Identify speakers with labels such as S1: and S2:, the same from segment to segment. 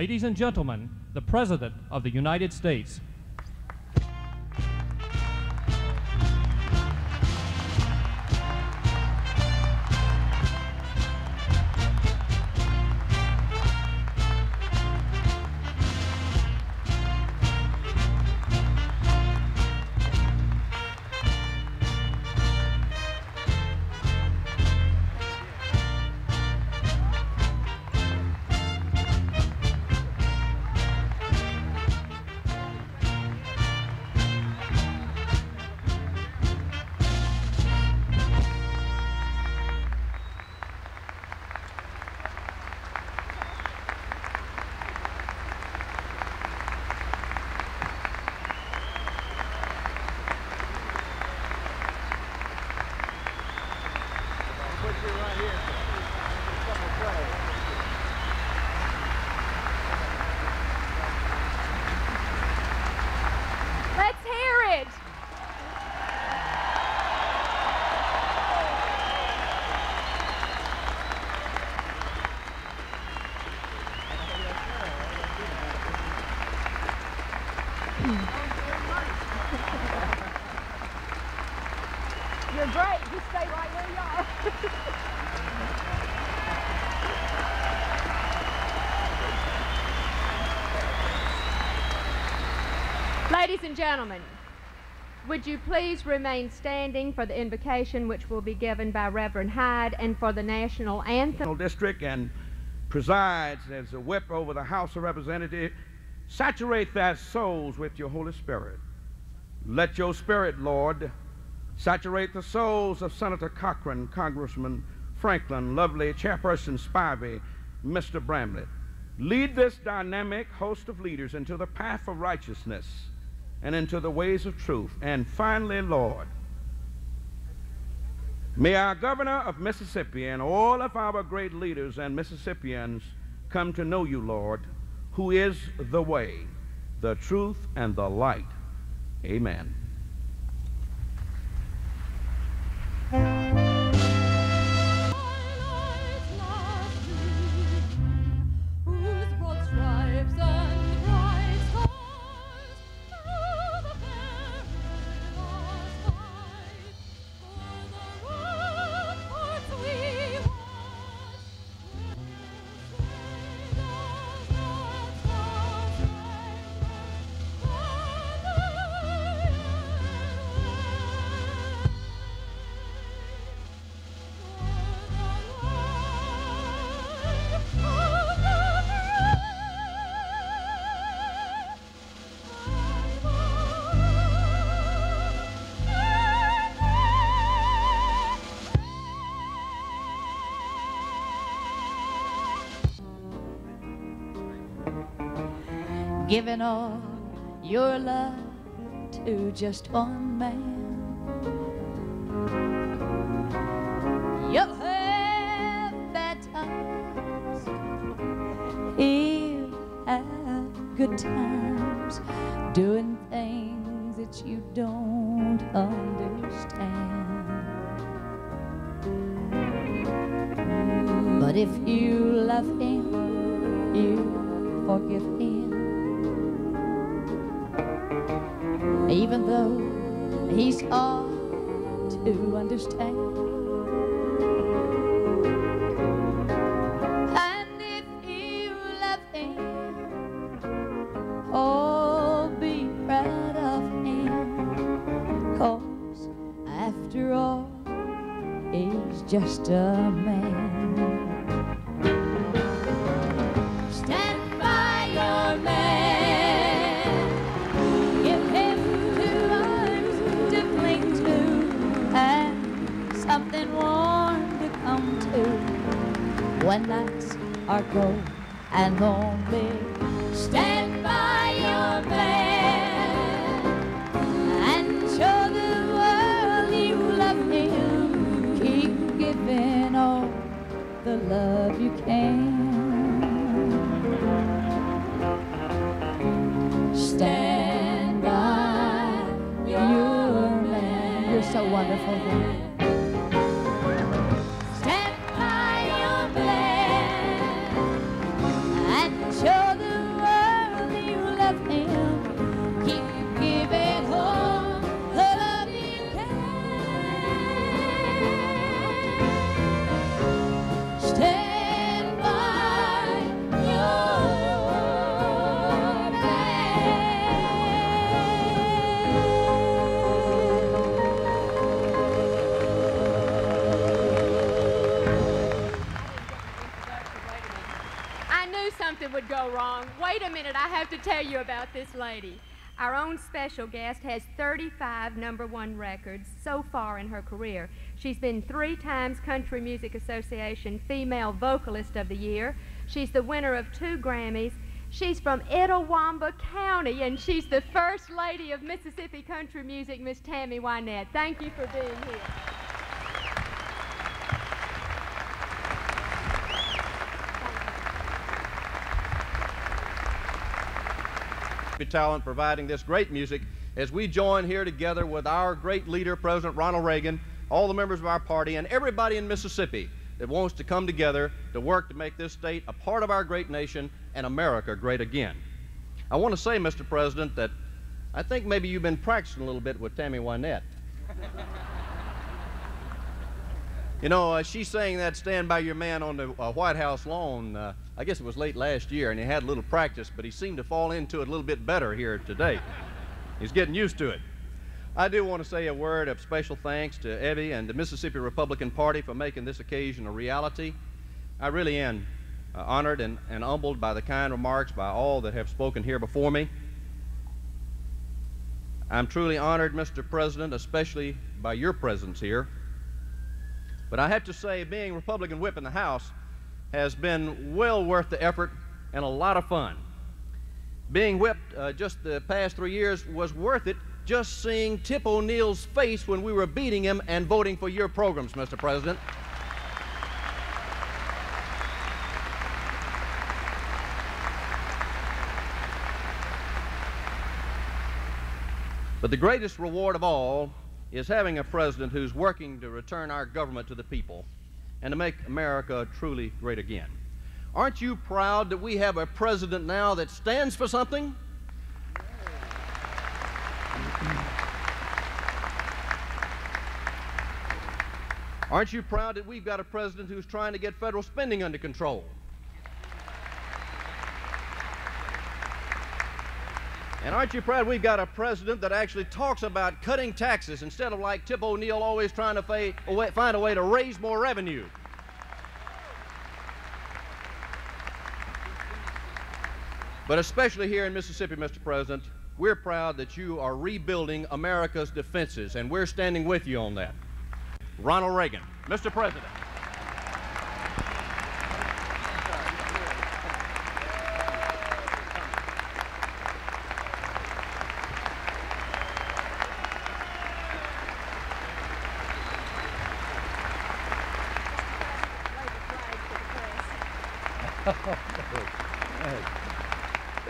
S1: Ladies and gentlemen, the President of the United States.
S2: Ladies and gentlemen, would you please remain standing for the invocation which will be given by Reverend Hyde and for the national anthem?
S3: District and presides as a whip over the House of Representatives. Saturate their souls with your Holy Spirit. Let your Spirit, Lord, saturate the souls of Senator Cochran, Congressman Franklin, Lovely, Chairperson Spivey, Mr. Bramlett. Lead this dynamic host of leaders into the path of righteousness and into the ways of truth. And finally, Lord, May our governor of Mississippi and all of our great leaders and Mississippians come to know you, Lord, who is the way, the truth, and the light. Amen.
S4: Giving all your love to just one man. You'll have bad times, he'll have good times, doing things that you don't understand. But if you love him, you forgive him. Even though he's hard to understand. The love you can. Stand by your man. You're so wonderful.
S2: Would go wrong. Wait a minute, I have to tell you about this lady. Our own special guest has 35 number one records so far in her career. She's been three times Country Music Association Female Vocalist of the Year. She's the winner of two Grammys. She's from Itawamba County, and she's the first lady of Mississippi country music, Miss Tammy Wynette. Thank you for being here.
S5: Talent providing this great music as we join here together with our great leader, President Ronald Reagan, all the members of our party, and everybody in Mississippi that wants to come together to work to make this state a part of our great nation and America great again. I want to say, Mr. President, that I think maybe you've been practicing a little bit with Tammy Wynette. You know, uh, she sang that Stand By Your Man on the uh, White House lawn, uh, I guess it was late last year, and he had a little practice, but he seemed to fall into it a little bit better here today. He's getting used to it. I do want to say a word of special thanks to Evie and the Mississippi Republican Party for making this occasion a reality. I really am uh, honored and, and humbled by the kind remarks by all that have spoken here before me. I'm truly honored, Mr. President, especially by your presence here. But I have to say, being Republican whip in the House has been well worth the effort and a lot of fun. Being whipped uh, just the past three years was worth it just seeing Tip O'Neill's face when we were beating him and voting for your programs, Mr. President. But the greatest reward of all is having a president who's working to return our government to the people and to make America truly great again. Aren't you proud that we have a president now that stands for something? Aren't you proud that we've got a president who's trying to get federal spending under control? And aren't you proud we've got a president that actually talks about cutting taxes instead of like Tip O'Neill always trying to find a way to raise more revenue? But especially here in Mississippi, Mr. President, we're proud that you are rebuilding America's defenses, and we're standing with you on that. Ronald Reagan, Mr. President.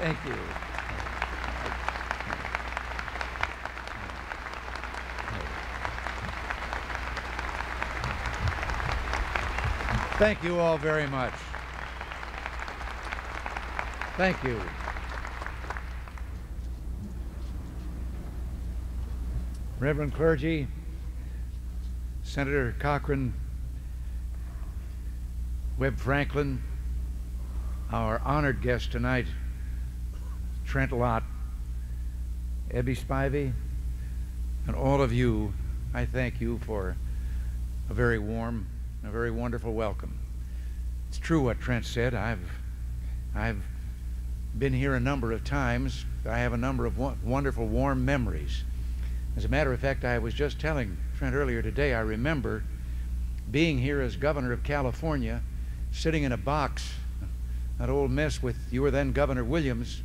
S6: Thank you. Thank you all very much. Thank you. Reverend clergy, Senator Cochran, Webb Franklin, our honored guest tonight, Trent Lott, Ebbie Spivey, and all of you, I thank you for a very warm, a very wonderful welcome. It's true what Trent said. I've, I've been here a number of times. I have a number of wonderful, warm memories. As a matter of fact, I was just telling Trent earlier today, I remember being here as governor of California, sitting in a box at Ole Miss with you were then Governor Williams.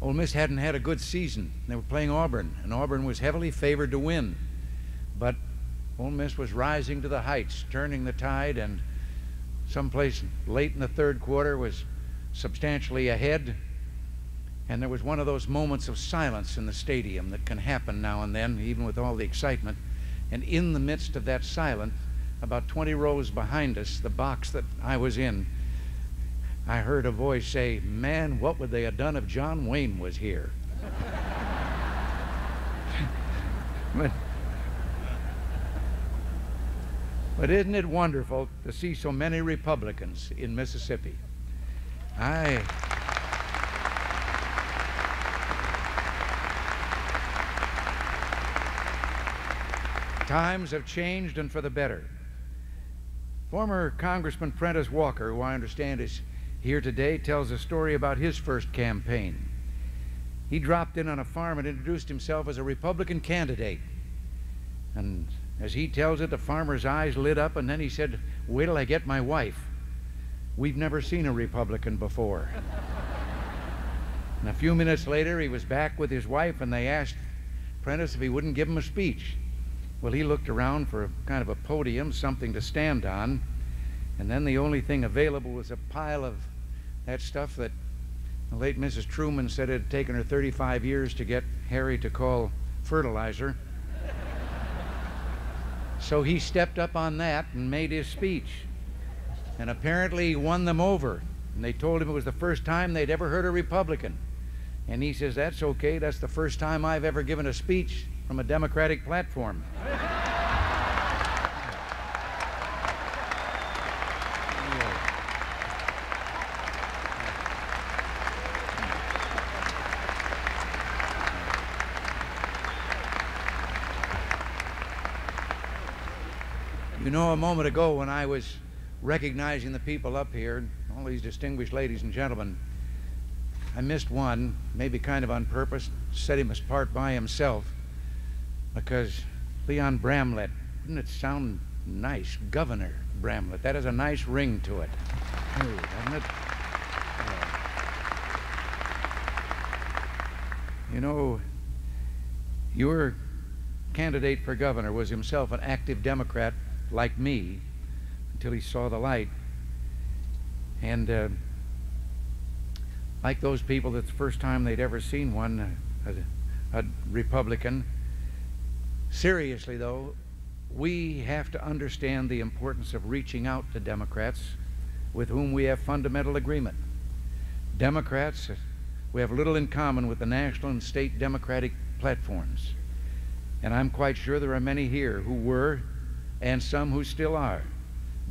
S6: Ole Miss hadn't had a good season. They were playing Auburn, and Auburn was heavily favored to win. But Ole Miss was rising to the heights, turning the tide, and someplace late in the third quarter was substantially ahead. And there was one of those moments of silence in the stadium that can happen now and then, even with all the excitement. And in the midst of that silence, about 20 rows behind us, the box that I was in, I heard a voice say, Man, what would they have done if John Wayne was here? but, but isn't it wonderful to see so many Republicans in Mississippi? I. Times have changed and for the better. Former Congressman Prentiss Walker, who I understand is here today tells a story about his first campaign. He dropped in on a farm and introduced himself as a Republican candidate. And as he tells it, the farmer's eyes lit up, and then he said, Wait till I get my wife. We've never seen a Republican before. and a few minutes later, he was back with his wife, and they asked Prentiss if he wouldn't give him a speech. Well, he looked around for a, kind of a podium, something to stand on, and then the only thing available was a pile of that stuff that the late Mrs. Truman said it had taken her 35 years to get Harry to call fertilizer. So he stepped up on that and made his speech. And apparently he won them over. And they told him it was the first time they'd ever heard a Republican. And he says, That's okay. That's the first time I've ever given a speech from a Democratic platform. You know, a moment ago when I was recognizing the people up here, all these distinguished ladies and gentlemen, I missed one, maybe kind of on purpose, set him apart by himself, because Leon Bramlett, doesn't it sound nice? Governor Bramlett. That has a nice ring to it. Doesn't it? You know, your candidate for governor was himself an active Democrat like me until he saw the light. And uh, like those people, that the first time they'd ever seen one, uh, a, a Republican. Seriously, though, we have to understand the importance of reaching out to Democrats with whom we have fundamental agreement. Democrats, uh, we have little in common with the national and state Democratic platforms. And I'm quite sure there are many here who were, and some who still are,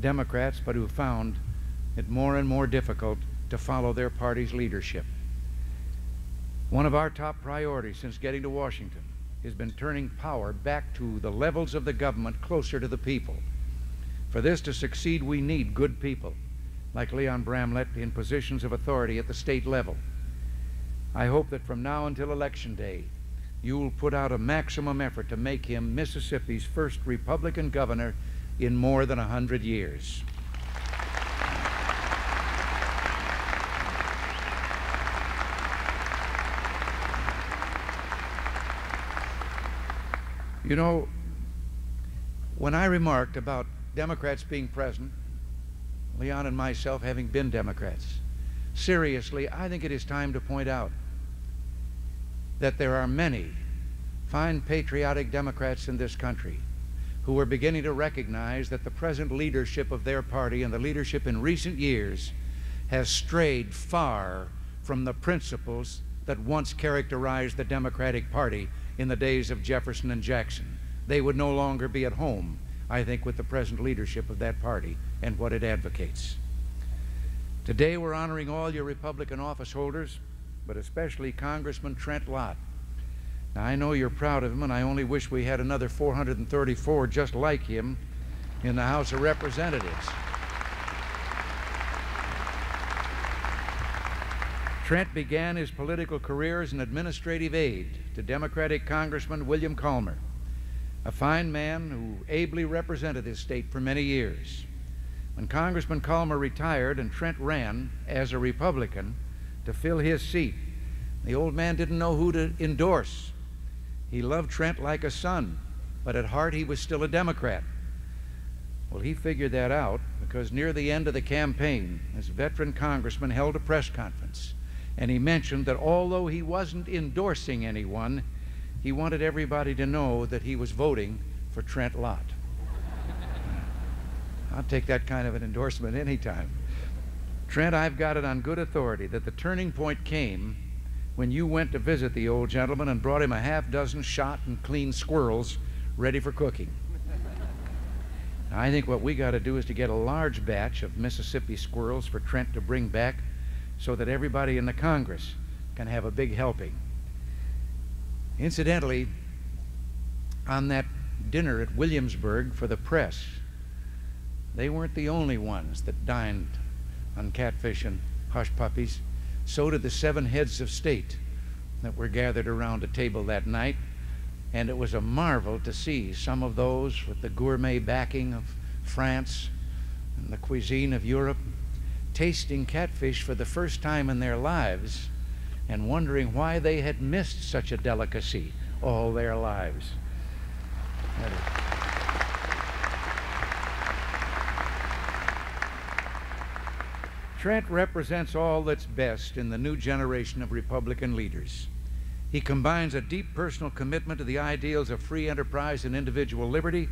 S6: Democrats, but who found it more and more difficult to follow their party's leadership. One of our top priorities since getting to Washington has been turning power back to the levels of the government closer to the people. For this to succeed, we need good people like Leon Bramlett in positions of authority at the state level. I hope that from now until Election Day, you will put out a maximum effort to make him Mississippi's first Republican governor in more than a hundred years. You know, when I remarked about Democrats being present, Leon and myself having been Democrats, seriously, I think it is time to point out that there are many fine patriotic Democrats in this country who are beginning to recognize that the present leadership of their party and the leadership in recent years has strayed far from the principles that once characterized the Democratic Party in the days of Jefferson and Jackson. They would no longer be at home, I think, with the present leadership of that party and what it advocates. Today we're honoring all your Republican office holders, but especially Congressman Trent Lott. Now, I know you're proud of him, and I only wish we had another 434 just like him in the House of Representatives. Trent began his political career as an administrative aide to Democratic Congressman William Colmer, a fine man who ably represented his state for many years. When Congressman Colmer retired and Trent ran as a Republican to fill his seat, the old man didn't know who to endorse. He loved Trent like a son, but at heart he was still a Democrat. Well, he figured that out because near the end of the campaign, this veteran congressman held a press conference and he mentioned that although he wasn't endorsing anyone, he wanted everybody to know that he was voting for Trent Lott. I'll take that kind of an endorsement anytime. Trent, I've got it on good authority that the turning point came when you went to visit the old gentleman and brought him a half dozen shot and clean squirrels ready for cooking. I think what we got to do is to get a large batch of Mississippi squirrels for Trent to bring back so that everybody in the Congress can have a big helping. Incidentally, on that dinner at Williamsburg for the press, they weren't the only ones that dined on catfish and hush puppies, so did the seven heads of state that were gathered around a table that night. And it was a marvel to see some of those with the gourmet backing of France and the cuisine of Europe tasting catfish for the first time in their lives and wondering why they had missed such a delicacy all their lives. That is- Trent represents all that's best in the new generation of Republican leaders. He combines a deep personal commitment to the ideals of free enterprise and individual liberty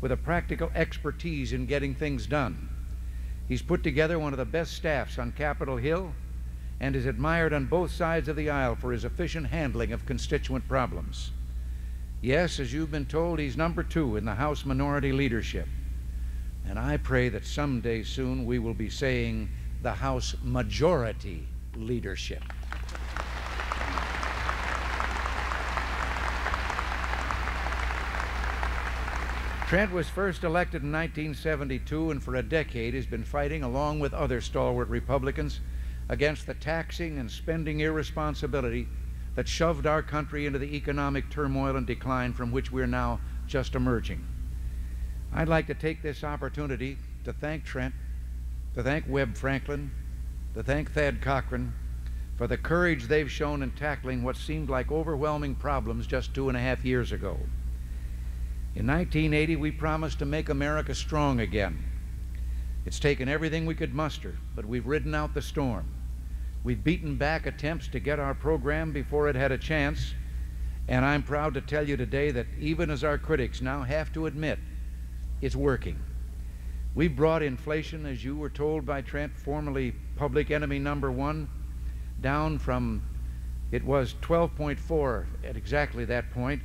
S6: with a practical expertise in getting things done. He's put together one of the best staffs on Capitol Hill and is admired on both sides of the aisle for his efficient handling of constituent problems. Yes, as you've been told, he's number two in the House minority leadership. And I pray that someday soon we will be saying the House majority leadership. Trent was first elected in 1972 and for a decade has been fighting, along with other stalwart Republicans, against the taxing and spending irresponsibility that shoved our country into the economic turmoil and decline from which we're now just emerging. I'd like to take this opportunity to thank Trent, to thank Webb Franklin, to thank Thad Cochran for the courage they've shown in tackling what seemed like overwhelming problems just two and a half years ago. In 1980, we promised to make America strong again. It's taken everything we could muster, but we've ridden out the storm. We've beaten back attempts to get our program before it had a chance, and I'm proud to tell you today that even as our critics now have to admit, it's working. We've brought inflation, as you were told by Trent, formerly public enemy number one, down from it was 12.4 at exactly that point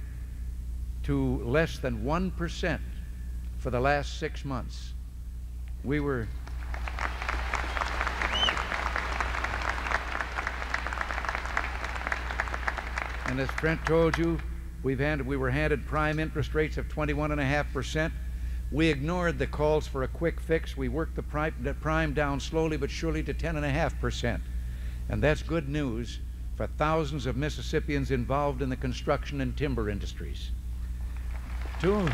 S6: to less than 1% for the last six months. We were. And as Trent told you, we've handed, we were handed prime interest rates of 21.5%. We ignored the calls for a quick fix. We worked the prime, down slowly but surely to 10.5%. And that's good news for thousands of Mississippians involved in the construction and timber industries. Two,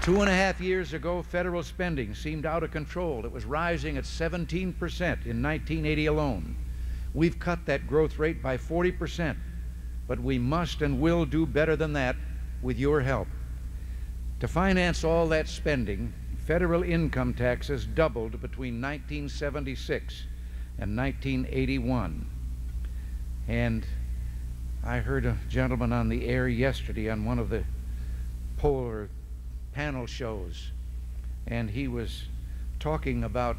S6: two and a half years ago, federal spending seemed out of control. It was rising at 17% in 1980 alone. We've cut that growth rate by 40%, but we must and will do better than that with your help. To finance all that spending, federal income taxes doubled between 1976 and 1981. And I heard a gentleman on the air yesterday on one of the polar panel shows, and he was talking about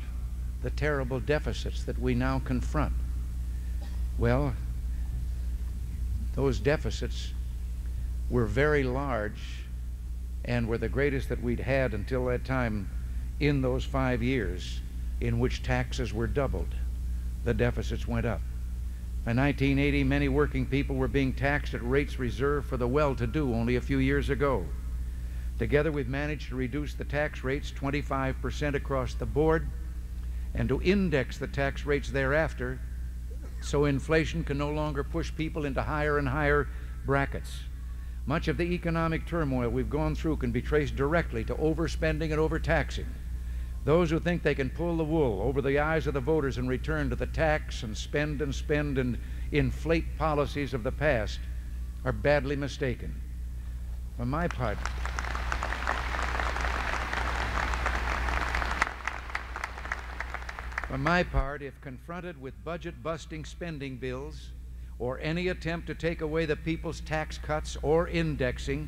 S6: the terrible deficits that we now confront. Well, those deficits were very large and were the greatest that we'd had until that time in those five years in which taxes were doubled. The deficits went up. By 1980, many working people were being taxed at rates reserved for the well to do only a few years ago. Together, we've managed to reduce the tax rates 25% across the board and to index the tax rates thereafter so inflation can no longer push people into higher and higher brackets. Much of the economic turmoil we've gone through can be traced directly to overspending and overtaxing. Those who think they can pull the wool over the eyes of the voters and return to the tax and spend and spend and inflate policies of the past are badly mistaken. For my part, for my part, if confronted with budget busting spending bills or any attempt to take away the people's tax cuts or indexing,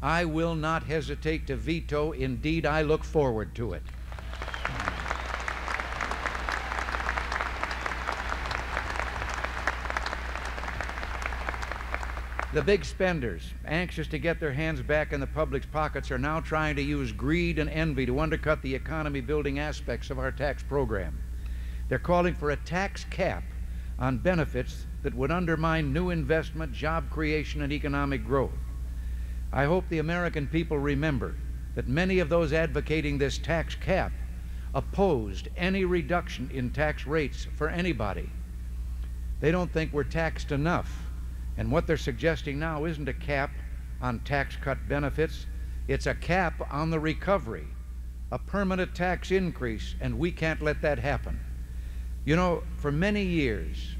S6: I will not hesitate to veto. Indeed, I look forward to it. The big spenders, anxious to get their hands back in the public's pockets, are now trying to use greed and envy to undercut the economy building aspects of our tax program. They're calling for a tax cap on benefits that would undermine new investment, job creation, and economic growth. I hope the American people remember that many of those advocating this tax cap opposed any reduction in tax rates for anybody. They don't think we're taxed enough. And what they're suggesting now isn't a cap on tax cut benefits, it's a cap on the recovery, a permanent tax increase, and we can't let that happen. You know, for many years,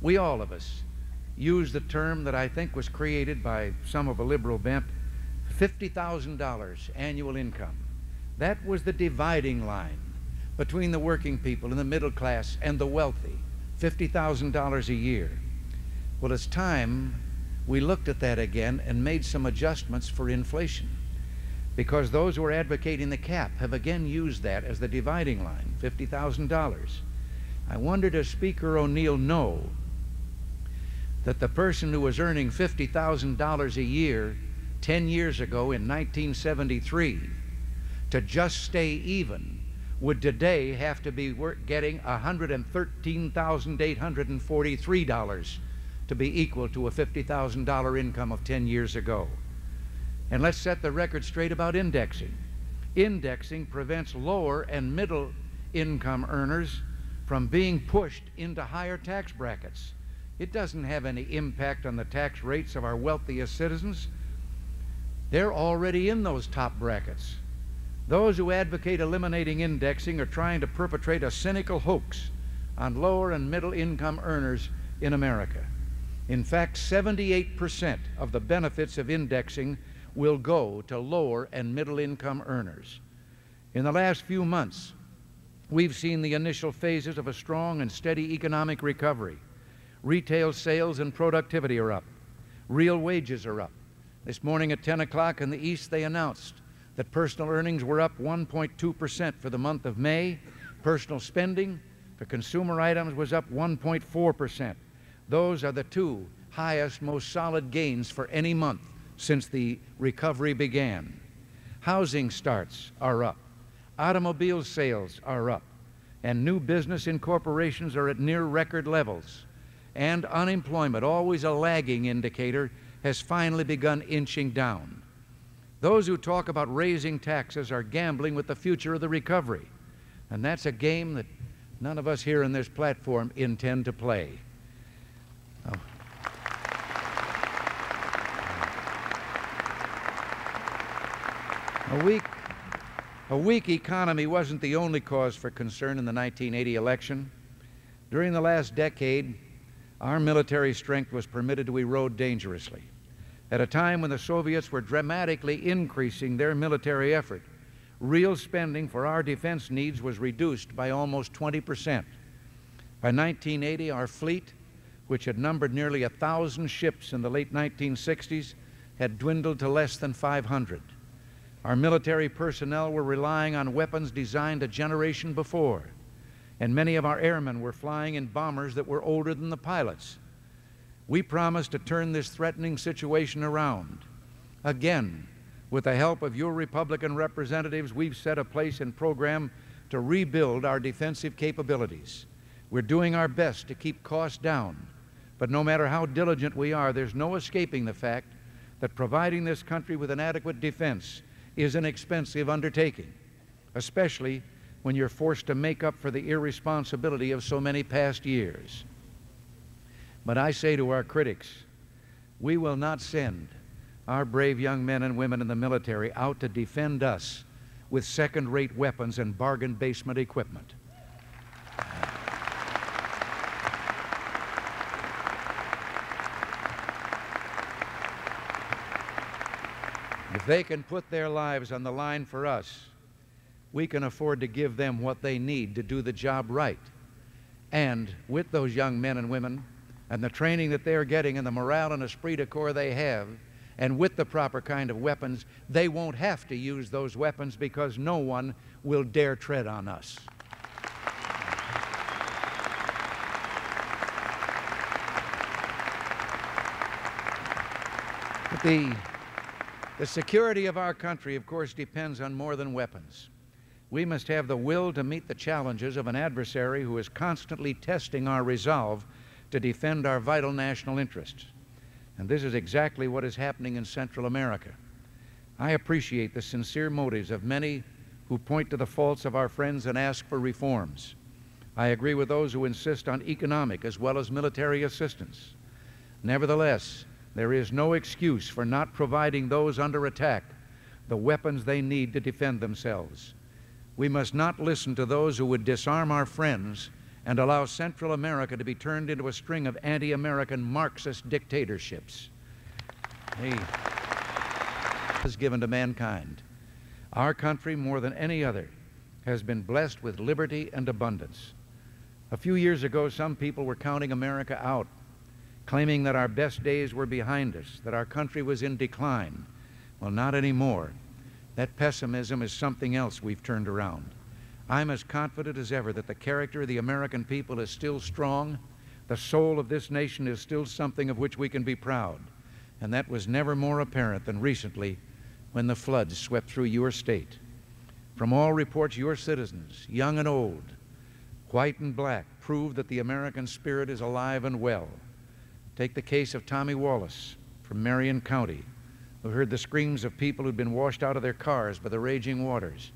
S6: we all of us use the term that I think was created by some of a liberal bent $50,000 annual income. That was the dividing line between the working people and the middle class and the wealthy $50,000 a year. Well, it's time we looked at that again and made some adjustments for inflation because those who are advocating the cap have again used that as the dividing line $50,000. I wonder does Speaker O'Neill know that the person who was earning $50,000 a year 10 years ago in 1973 to just stay even would today have to be getting $113,843 to be equal to a $50,000 income of 10 years ago. And let's set the record straight about indexing. Indexing prevents lower and middle income earners from being pushed into higher tax brackets. It doesn't have any impact on the tax rates of our wealthiest citizens. They're already in those top brackets. Those who advocate eliminating indexing are trying to perpetrate a cynical hoax on lower and middle income earners in America. In fact, 78% of the benefits of indexing will go to lower and middle income earners. In the last few months, we've seen the initial phases of a strong and steady economic recovery. Retail sales and productivity are up. Real wages are up. This morning at 10 o'clock in the East, they announced that personal earnings were up 1.2% for the month of May. Personal spending for consumer items was up 1.4%. Those are the two highest, most solid gains for any month since the recovery began. Housing starts are up. Automobile sales are up. And new business incorporations are at near record levels. And unemployment, always a lagging indicator, has finally begun inching down. Those who talk about raising taxes are gambling with the future of the recovery. And that's a game that none of us here in this platform intend to play. Oh. A weak, a weak economy wasn't the only cause for concern in the 1980 election. During the last decade, our military strength was permitted to erode dangerously. At a time when the Soviets were dramatically increasing their military effort, real spending for our defense needs was reduced by almost 20 percent. By 1980, our fleet, which had numbered nearly a thousand ships in the late 1960s, had dwindled to less than 500. Our military personnel were relying on weapons designed a generation before, and many of our airmen were flying in bombers that were older than the pilots. We promised to turn this threatening situation around. Again, with the help of your Republican representatives, we've set a place and program to rebuild our defensive capabilities. We're doing our best to keep costs down, but no matter how diligent we are, there's no escaping the fact that providing this country with an adequate defense is an expensive undertaking, especially when you're forced to make up for the irresponsibility of so many past years. But I say to our critics, we will not send our brave young men and women in the military out to defend us with second rate weapons and bargain basement equipment. If they can put their lives on the line for us, we can afford to give them what they need to do the job right. And with those young men and women and the training that they're getting and the morale and esprit de corps they have, and with the proper kind of weapons, they won't have to use those weapons because no one will dare tread on us. But the, the security of our country, of course, depends on more than weapons. We must have the will to meet the challenges of an adversary who is constantly testing our resolve to defend our vital national interests. And this is exactly what is happening in Central America. I appreciate the sincere motives of many who point to the faults of our friends and ask for reforms. I agree with those who insist on economic as well as military assistance. Nevertheless, there is no excuse for not providing those under attack the weapons they need to defend themselves. We must not listen to those who would disarm our friends and allow Central America to be turned into a string of anti American Marxist dictatorships. He is given to mankind. Our country, more than any other, has been blessed with liberty and abundance. A few years ago, some people were counting America out, claiming that our best days were behind us, that our country was in decline. Well, not anymore. That pessimism is something else we've turned around. I'm as confident as ever that the character of the American people is still strong. The soul of this nation is still something of which we can be proud. And that was never more apparent than recently when the floods swept through your state. From all reports, your citizens, young and old, white and black, prove that the American spirit is alive and well. Take the case of Tommy Wallace from Marion County, who heard the screams of people who'd been washed out of their cars by the raging waters.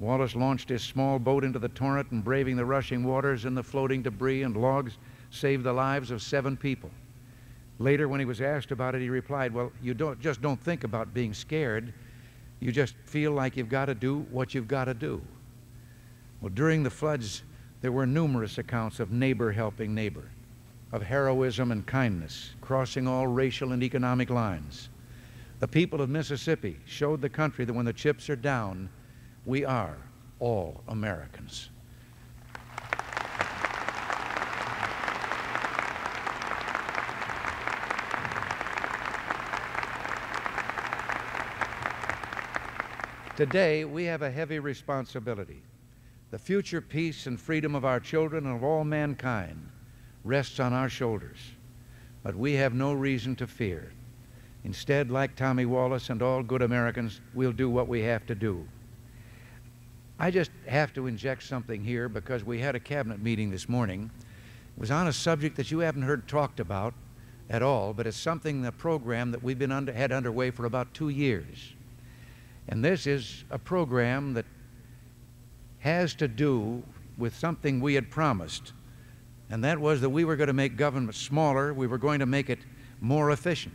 S6: Wallace launched his small boat into the torrent and, braving the rushing waters and the floating debris and logs, saved the lives of seven people. Later, when he was asked about it, he replied, Well, you don't, just don't think about being scared. You just feel like you've got to do what you've got to do. Well, during the floods, there were numerous accounts of neighbor helping neighbor, of heroism and kindness, crossing all racial and economic lines. The people of Mississippi showed the country that when the chips are down, we are all Americans. Today, we have a heavy responsibility. The future peace and freedom of our children and of all mankind rests on our shoulders. But we have no reason to fear. Instead, like Tommy Wallace and all good Americans, we'll do what we have to do. I just have to inject something here because we had a cabinet meeting this morning. It was on a subject that you haven't heard talked about at all, but it's something, the program that we've been under, had underway for about two years. And this is a program that has to do with something we had promised, and that was that we were going to make government smaller, we were going to make it more efficient.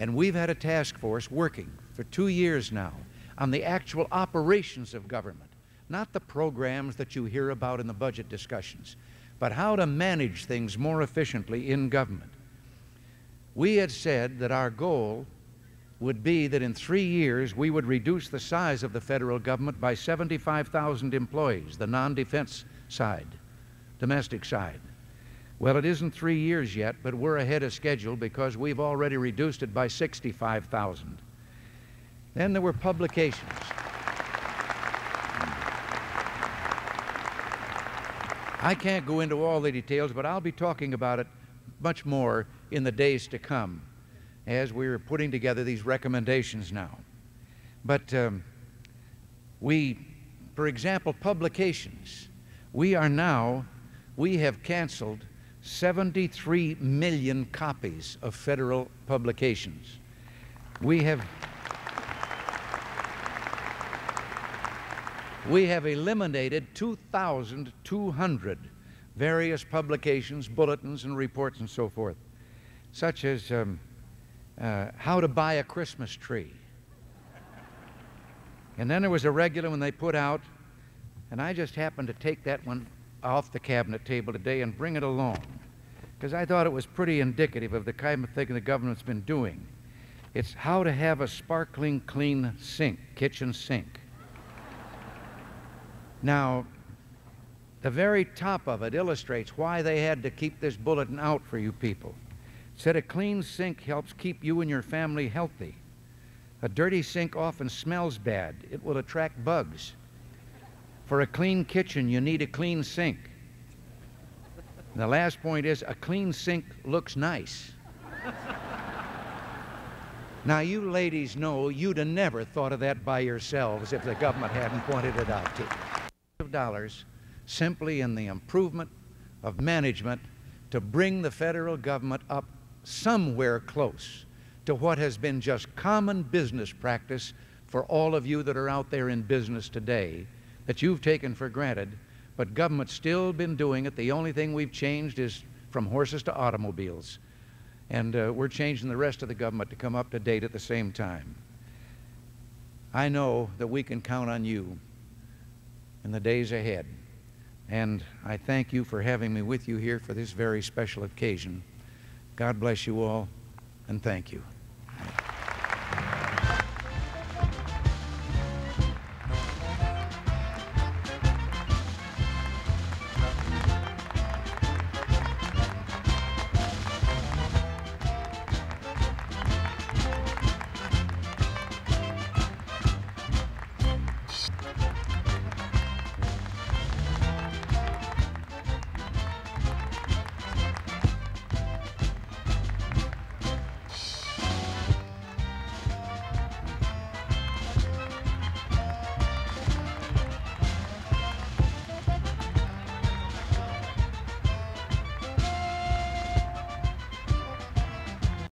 S6: And we've had a task force working for two years now on the actual operations of government, not the programs that you hear about in the budget discussions, but how to manage things more efficiently in government. We had said that our goal would be that in three years we would reduce the size of the federal government by 75,000 employees, the non defense side, domestic side. Well, it isn't three years yet, but we're ahead of schedule because we've already reduced it by 65,000. Then there were publications. I can't go into all the details, but I'll be talking about it much more in the days to come as we're putting together these recommendations now. But um, we, for example, publications, we are now, we have canceled 73 million copies of federal publications. We have we have eliminated 2,200 various publications, bulletins, and reports, and so forth, such as um, uh, how to buy a Christmas tree. And then there was a regular one they put out, and I just happened to take that one off the cabinet table today and bring it along because I thought it was pretty indicative of the kind of thing the government's been doing. It's how to have a sparkling clean sink, kitchen sink. Now, the very top of it illustrates why they had to keep this bulletin out for you people. It said a clean sink helps keep you and your family healthy. A dirty sink often smells bad. It will attract bugs. For a clean kitchen, you need a clean sink. The last point is a clean sink looks nice. now, you ladies know you'd have never thought of that by yourselves if the government hadn't pointed it out to you. Dollars simply in the improvement of management to bring the federal government up somewhere close to what has been just common business practice for all of you that are out there in business today that you've taken for granted, but government's still been doing it. The only thing we've changed is from horses to automobiles. And uh, we're changing the rest of the government to come up to date at the same time. I know that we can count on you in the days ahead. And I thank you for having me with you here for this very special occasion. God bless you all, and thank you.